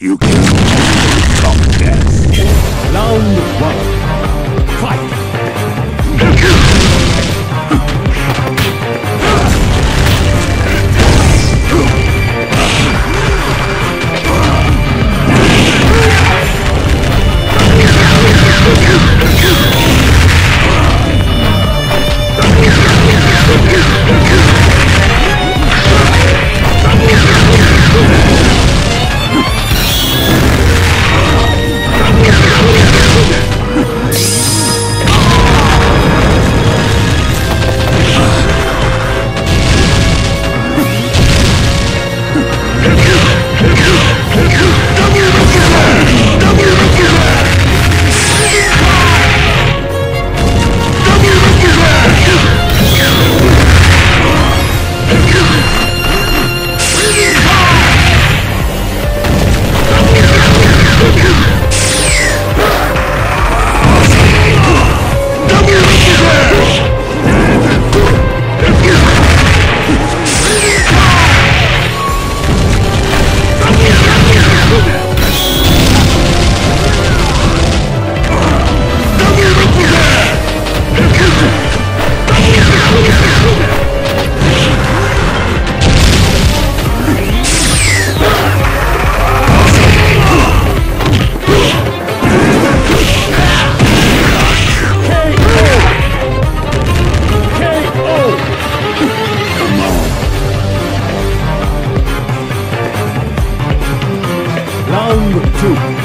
You can two.